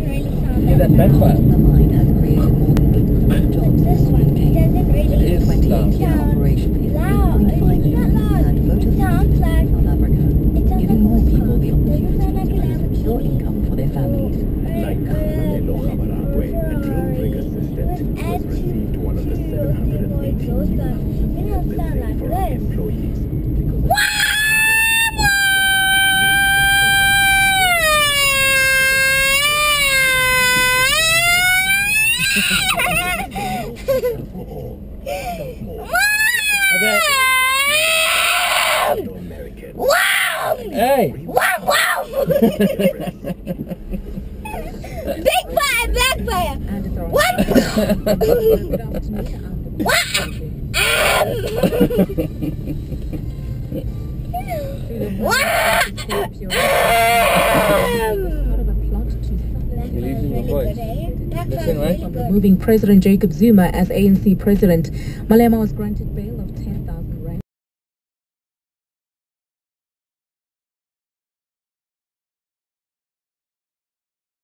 that backfire. The mine has created more than 50 jobs. This one doesn't It is 20 loud. year operation is loud. 8.5 It's not million loud. and It photos sounds like South Africa, it sounds giving like more a people the car. opportunity Doesn't sound like to an earn a secure Lamborghini. income for their families. Like Manelo Habaragwe, a drill rig assistant, was received one of the 780 new Okay. American. Hey. Big fire, backfire. And it's You're losing your voice. Right? Removing President Jacob Zuma as ANC president, Malema was granted bail of